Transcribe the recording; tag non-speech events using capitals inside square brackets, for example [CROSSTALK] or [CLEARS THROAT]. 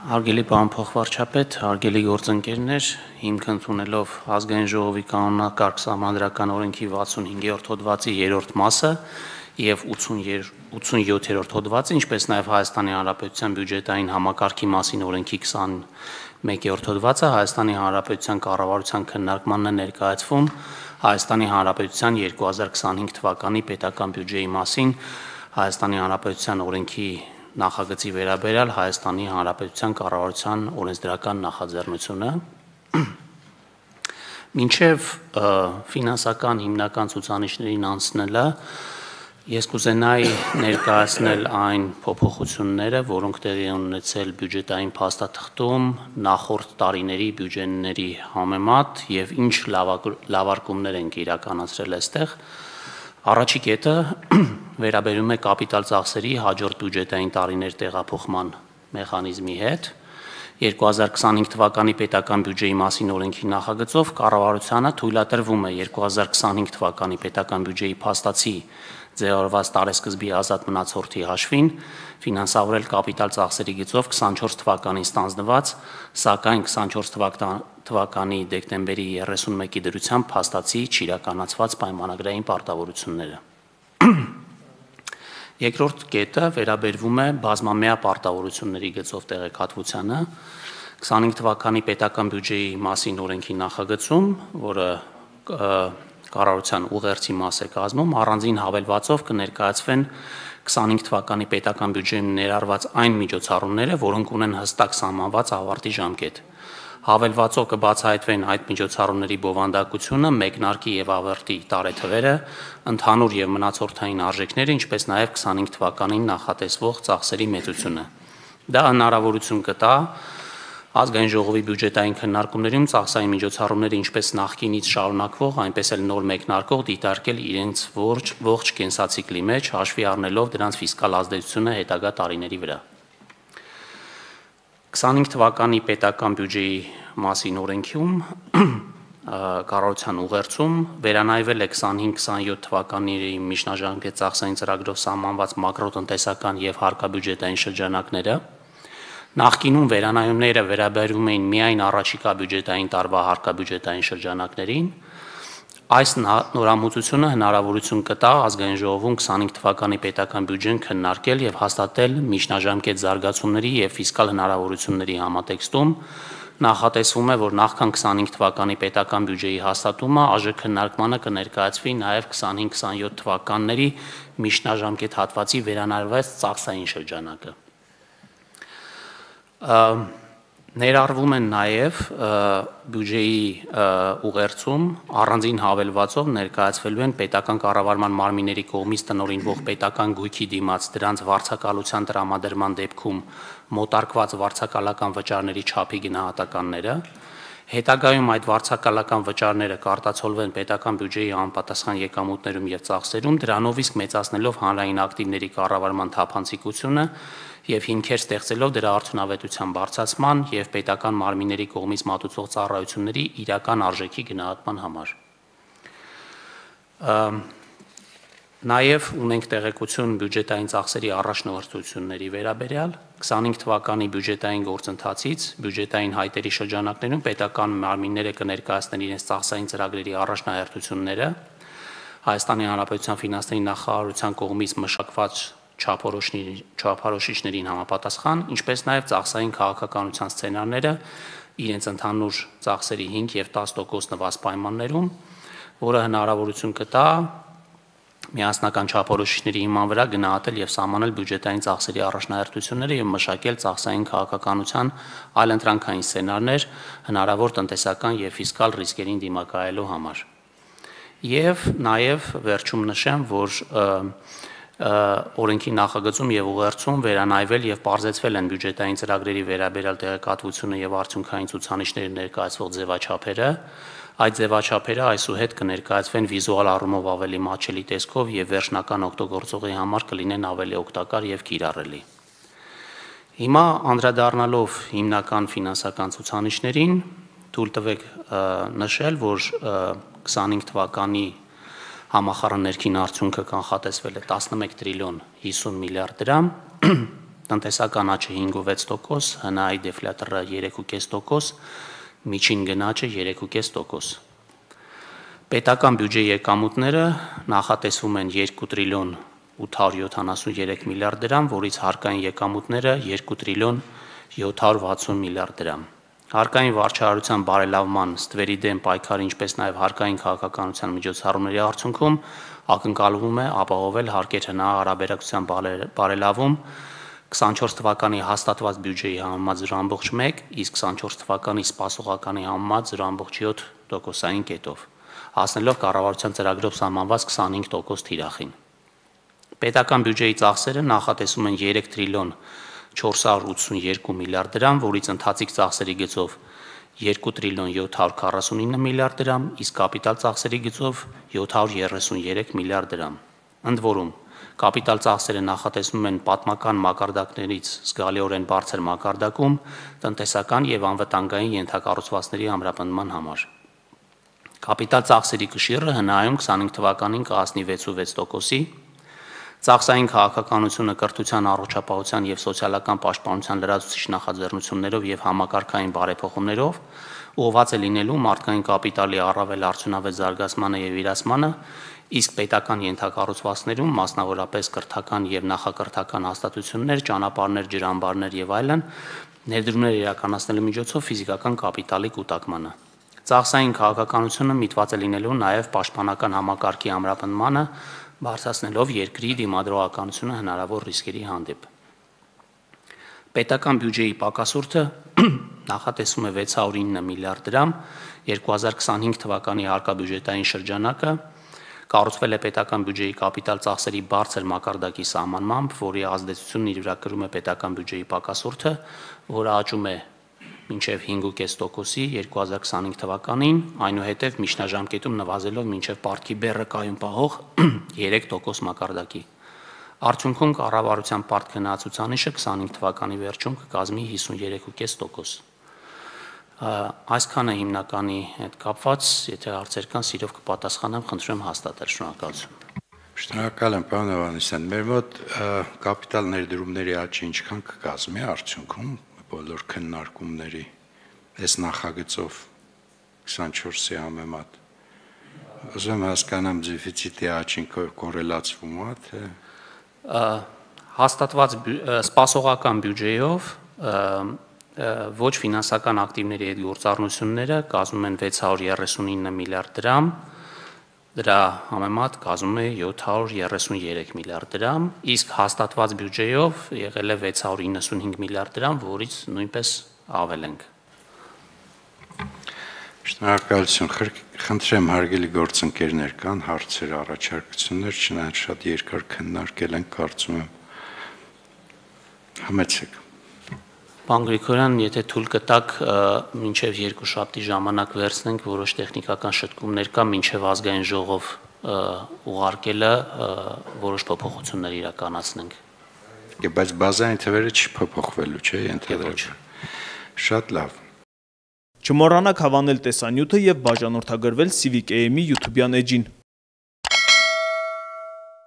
Հարգելի պարոն փոխվարչապետ, հարգելի գործընկերներ, հիմք ընդունելով ազգային ժողովի կանոնակարգ սահմանադրական օրենքի 65-րդ հոդվածի 3-րդ մասը եւ 87-րդ հոդվածը, ինչպես նաեւ Հայաստանի Հանրապետության բյուջետային համակարգի մասին օրենքի 21-րդ հոդվածը Հայաստանի Հանրապետության կառավարության քննարկմանն է ներկայացվում Հայաստանի Հանրապետության 2025 թվականի պետական բյուջեի մասին Հայաստանի Հանրապետության օրենքի նախագծի վերաբերյալ Հայաստանի Հանրապետության կառավարության օրենսդրական նախաձեռնությունը [CLEARS THROAT] մինչև ֆինանսական հիմնական ցուցանիշներին անցնելը ես կուզենայի ներկայացնել այն փոփոխությունները, որոնք տեղի ունեցել բյուջետային փաստաթղթում նախորդ տարիների բյուջեների համեմատ եւ ինչ լավարկումներ են իրականացրել այստեղ։ Առաջի կետը [CLEARS THROAT] վերաբերում է կապիտալ ծախսերի հաջորդ բյուջետային տարիներ տեղափոխման մեխանիզմի հետ։ 2025 թվականի պետական բյուջեի մասին օրենքի նախագծով կառավարությանը թույլատրվում է 2025 թվականի պետական բյուջեի փաստացի ձևավորված տարեսկզբի ազատ մնացորդի հաշվին ֆինանսավորել կապիտալ ծախսերի գծով 24 թվականին ստանձնված, սակայն 24 թվականի դեկտեմբերի 31-ի դրությամբ փաստացի չիրականացված պայմանագրային պարտավորությունները։ [CLEARS THROAT] Երկրորդ կետը վերաբերվում է բազմամյա պարտավորությունների գծով տեղեկատվությանը 25 թվականի պետական բյուջեի մասին օրենքի նախագծում, որը կառավարության ուղերձի մաս է կազմում, առանձին հավելվածով կներկայացվեն 25 թվականի պետական բյուջեում ներառված այն միջոցառումները, որոնք ունեն հստակ սահմանված ավարտի ժամկետ հավելվածով կբացահայտվեն այդ միջոցառումների բովանդակությունը, մեկնարկի եւ ավարտի տարեթվերը, ընդհանուր եւ մնացորդային արժեքները, ինչպես նաեւ 25 թվականին նախատեսվող ծախսերի մեծությունը։ Դա հնարավորություն կտա ազգային ժողովի բյուջետային քննարկումներում ծախսային միջոցառումները ինչպես նախկինից շարունակվող, այնպես էլ նոր մեկնարկող դիտարկել իրենց ողջ ողջ կենսացիկլի մեջ, հաշվի առնելով դրանց ֆիսկալ ազդեցությունը հետագա տարիների վրա։ 25 թվականի պետական բյուջեի մասին օրենքում կառավարության ուղերձում վերանայվել է 25-27 թվականների միջնաժամկետ ծախսային ծրագրով սահմանված մակրոտնտեսական եւ հարկաբյուջետային շրջանակները նախկինում վերանայումները վերաբերում էին միայն առաջիկա բյուջետային տարվա հարկաբյուջետային շրջանակներին Այս նորամուծությունը հնարավորություն կտա ազգային ժողովում 25 թվականի պետական բյուջեն քննարկել եւ հաստատել միջնաժամկետ զարգացումների եւ ֆիսկալ հնարավորությունների համատեքստում նախատեսվում է, որ նախքան 25 թվականի պետական բյուջեի հաստատումը ԱԺ քննարկմանը կներկայացվի նաև 25-27 թվականների միջնաժամկետ հատվածի վերանայված ծախսային շրջանակը։ Ներառվում են նաև բյուջեի ուղերձում առանձին հավելվածով ներկայացվելու են պետական կառավարման մարմինների կողմից տնօրինվող պետական գույքի դիմաց դրանց վարձակալության տրամադրման դեպքում մոտարկված վարձակալական վճարների չափի գնահատականները, հետագայում այդ վարձակալական վճարները կարտացոլվեն պետական բյուջեի անպատասխան եկամուտներում եւ ծախսերում, դրանով իսկ մեծացնելով հանրային ակտիվների կառավարման թափանցիկությունը եւ հիմքեր ստեղծելով դրա արդյունավետության բարձրացման եւ պետական մարմինների կողմից մատուցող ծառայությունների իրական արժեքի գնահատման համար։ Նաև ունենք տեղեկություն բյուջետային ծախսերի առաջնորդությունների վերաբերյալ 25 թվականի բյուջետային գործընթացից բյուջետային հայտերի շրջանակներում պետական մարմինները կներկայացնեն իրենց ծախսային ծրագրերի առաջնահերթությունները Հայաստանի Հանրապետության ֆինանսների նախարարության կողմից մշակված չափորոշիչներին համապատասխան, ինչպես նաև ծախսային քաղաքականության սցենարները իրենց ընդհանուր ծախսերի 5 եւ 10% նվազ պայմաններում, որը հնարավորություն կտա միասնական չափորոշիչների հիման վրա գնահատել եւ սահմանել բյուջետային ծախսերի առաջնահերթությունները եւ մշակել ծախսային քաղաքականության այլընտրանքային սցենարներ հնարավոր տնտեսական եւ ֆիսկալ ռիսկերին դիմակայելու համար։ Եվ նաեւ վերջում նշեմ, որ օրենքի նախագծում եւ ուղերձում վերանայվել եւ բարձեցվել են բյուջետային ծրագրերի վերաբերյալ տեղեկատվությունը եւ արդյունքային ցուցանիշների ներկայացվող ձևաչափերը այդ ձևաչափերը այսուհետ կներկայացվեն վիզուալ առումով ավելի մաչելի տեսքով եւ վերջնական օգտագործողի համար կլինեն ավելի օգտակար եւ կիրառելի Հիմա անդրադառնալով հիմնական ֆինանսական ցուցանիշներին թույլ տվեք նշել, որ 25 թվականի համախառն ներքին արդյունքը կանխատեսվել է 11 տրիլիոն 50 միլիարդ դրամ, [CLEARS THROAT] տնտեսական աճը 5.6%, հնայի դեֆլյատորը 3.5%, միջին գնաճը 3.5%։ Պետական բյուջեի եկամուտները նախատեսվում են 2 տրիլիոն 873 միլիարդ դրամ, որից հարկային եկամուտները 2 տրիլիոն 760 միլիարդ դրամ։ Հարկային վարչարարության բարելավման ստվերի դեմ պայքարի, ինչպես նաև հարկային քաղաքականության միջոցառումների արդյունքում ակնկալվում է ապահովել հարկեր հնա հարաբերակցության բարելավում 24 թվականի հաստատված բյուջեի համեմատ 0.1, իսկ 24 թվականի սպասողականի համեմատ 0.7%-ային կետով, հասնելով կառավարության ծրագրով սահմանված 25% թիրախին։ Պետական բյուջեի ծախսերը նախատեսում են 3 տրիլիոն 482 միլիարդ դրամ, որից ընթացիկ ծախսերի գծով 2 տրիլիոն 749 միլիարդ դրամ, իսկ կապիտալ ծախսերի գծով 733 միլիարդ դրամ։ Ընդ որում, կապիտալ ծախսերը նախատեսվում են պատմական մակարդակներից զգալիորեն բարձր մակարդակում տնտեսական եւ անվտանգային ենթակառուցվածքների ամրապնդման համար։ Կապիտալ ծախսերի կշիռը հնայում 25 թվականին կհասնի 6.6%-ի, Ծախսային քաղաքականությունը կրթության առողջապահության եւ սոցիալական պաշտպանության լրացուցիչ նախաձեռնություններով եւ համակարգային բարեփոխումներով ուղղված է լինելու մարդկային կապիտալի առավել արդյունավետ զարգացմանը եւ իրացմանը, իսկ պետական ենթակառուցվածքներում, մասնավորապես կրթական եւ նախակրթական հաստատություններ, ճանապարհներ, ջրամբարներ եւ այլն, ներդրումներ իրականացնելու միջոցով ֆիզիկական կապիտալի կուտակմանը։ Ծախսային քաղաքականությունը միտված է լինելու նաև պաշտպանական համակարգի ամրապնդմանը, բարձրացնելով երկրի դիմադրողականությունը հնարավոր ռիսկերի հանդեպ։ Պետական բյուջեի պակասուրդը [CLEARS THROAT] նախատեսում է 609 միլիարդ դրամ 2025 թվականի հարկաբյուջետային շրջանակը կառուցվել է պետական բյուջեի կապիտալ ծախսերի բարձր մակարդակի սահմանմամբ, որի ազդեցությունն իր վրա կրում է պետական բյուջեի պակասուրդը, որը աճում է մինչև 5.5%-ի 2025 թվականին, այնուհետև միջնաժամկետում նվազելով մինչև պարտքի բեռը կայուն պահող [CLEARS THROAT] 3% մակարդակի։ Արդյունքում կառավարության պարտք գնահատուցանիշը 25 թվականի վերջում կկազմի 53.5%։ Այսքանը հիմնականի հետ կապված, եթե հարցեր կան, սիրով կպատասխանեմ, խնդրում եմ հաստատել։ Շնորհակալություն։ Շնորհակալ եմ, պարոն Հովանեսյան։ Մեր մոտ կապիտալ ներդրումների աճը ինչքան կկազմի արդյունքում բոլոր քննարկումների այս նախագծով 24-ի համեմատ ուզում հասկանամ դեֆիցիտի աճին կորելացվում է թե հաստատված սպասողական բյուջեով ոչ ֆինանսական ակտիվների հետ գործառնությունները կազմում են 639 միլիարդ դրամ, դրա համեմատ կազմում է 733 միլիարդ դրամ, իսկ հաստատված բյուջեով եղել է 695 միլիարդ դրամ, որից նույնպես ավել ենք։ Շնորհակալություն։ Խնդրեմ հարգելի գործընկերներ, կան հարցեր, առաջարկություններ, չնայած շատ երկար քննարկել են, կարծում եմ համեցեք։ Պարոն Գրիգորյան, եթե թույլ կտակ, մինչև երկու շաբթի ժամանակ վերցնենք որոշ տեխնիկական շտկումներ կա, մինչև ազգային ժողով ուղարկելը որոշ փոփոխություններ իրականացնենք։ Բայց բազային թվերը չփոփոխվելու չէ, ենթադրում։ Շատ լավ։ Չմոռանաք հավանել տեսանյութը եւ բաժանորդագրվել Civic AM-ի YouTube-յան էջին։